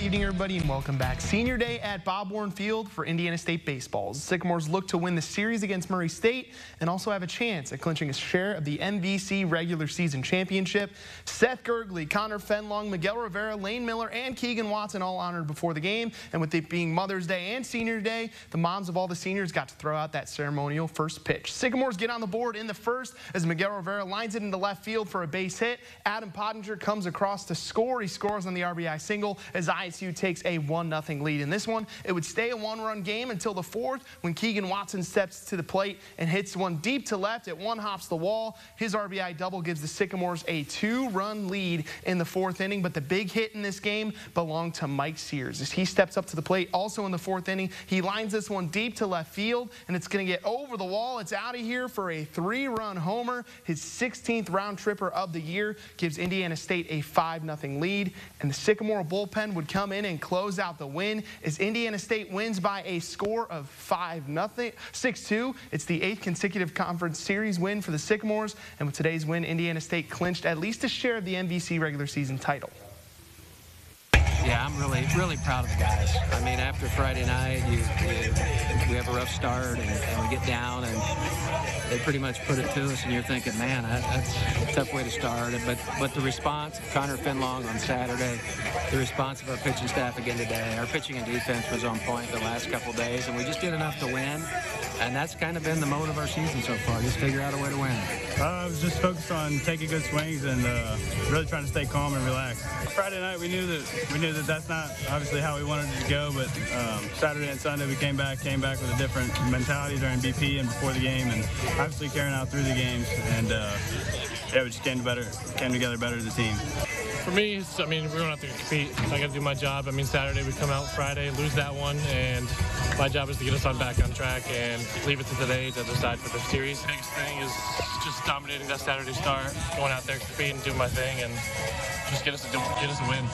Good evening, everybody, and welcome back. Senior day at Bob Warren Field for Indiana State baseball. Sycamores look to win the series against Murray State and also have a chance at clinching a share of the MVC regular season championship. Seth Gergely, Connor Fenlong, Miguel Rivera, Lane Miller, and Keegan Watson all honored before the game. And with it being Mother's Day and Senior Day, the moms of all the seniors got to throw out that ceremonial first pitch. Sycamores get on the board in the first as Miguel Rivera lines it into left field for a base hit. Adam Pottinger comes across to score. He scores on the RBI single as ISU takes a 1-0 lead. In this one, it would stay a one-run game until the fourth when Keegan Watson steps to the plate and hits one deep to left. It one hops the wall. His RBI double gives the Sycamores a two-run lead in the fourth inning, but the big hit in this game belonged to Mike Sears. As he steps up to the plate, also in the fourth inning, he lines this one deep to left field, and it's going to get over the wall. It's out of here for a three-run homer. His 16th round tripper of the year gives Indiana State a 5-0 lead, and the Sycamore bullpen would come in and close out the win as Indiana State wins by a score of 5 nothing 6-2. It's the eighth consecutive conference series win for the Sycamores, and with today's win, Indiana State clinched at least a share of the MVC regular season title. Yeah, I'm really, really proud of the guys. I mean, after Friday night, you, you, we have a rough start and, and, we get down, and they pretty much put it to us, and you're thinking, man, that, that's a tough way to start. But but the response of Connor Fenlong on Saturday, the response of our pitching staff again today, our pitching and defense was on point the last couple days, and we just did enough to win. And that's kind of been the mode of our season so far, just figure out a way to win. Uh, I was just focused on taking good swings and uh, really trying to stay calm and relaxed. Friday night, we knew that we knew that that's not obviously how we wanted it to go, but um, Saturday and Sunday we came back, came back with a different mentality during BP and before the game, and obviously carrying out through the games. And uh, yeah, we just came, better, came together better as a team. For me, I mean, we don't have to compete. I got to do my job. I mean, Saturday we come out Friday, lose that one, and my job is to get us on back on track and leave it to today to decide for the series. Biggest thing is just dominating that Saturday start, going out there, competing, doing my thing, and just get us get us a win.